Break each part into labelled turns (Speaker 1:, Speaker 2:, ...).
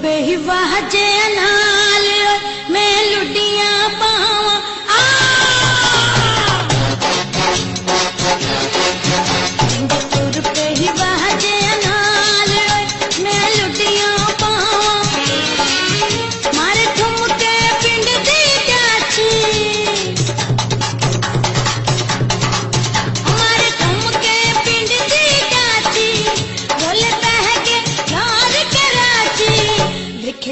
Speaker 1: बेही वाह जे अनाल मैं लुडिया पाव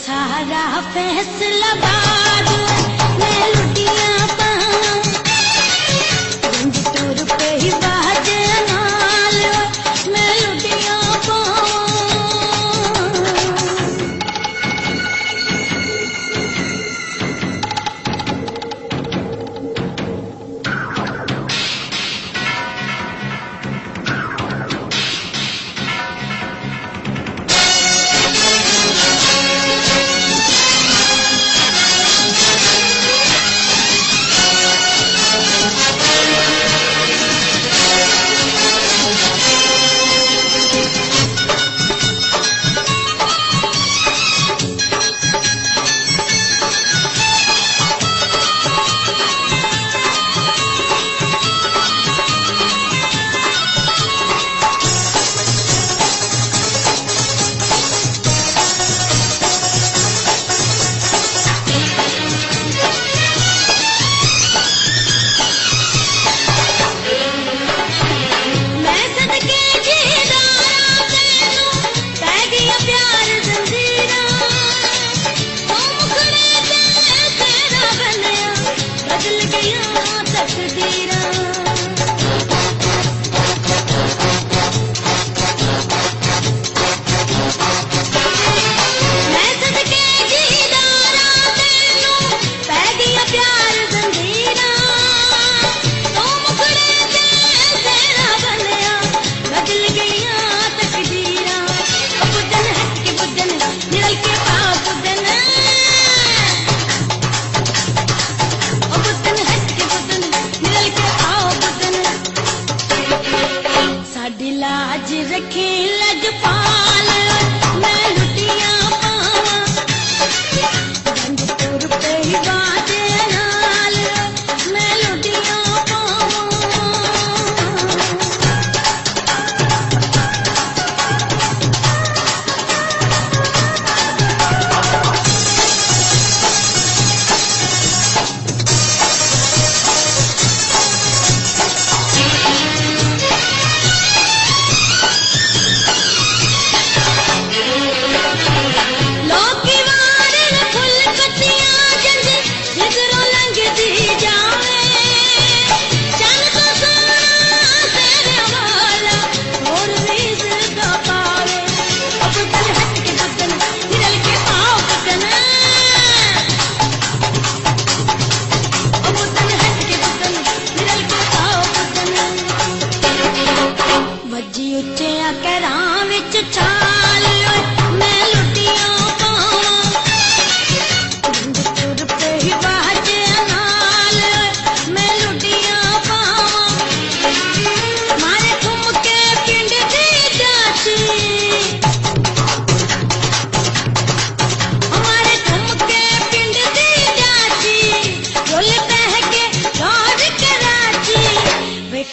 Speaker 1: सारा फैसला बाद में लुटिया